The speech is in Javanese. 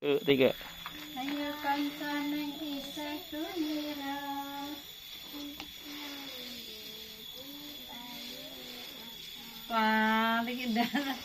tiga. Ayo kancanan isa sunira paling dalam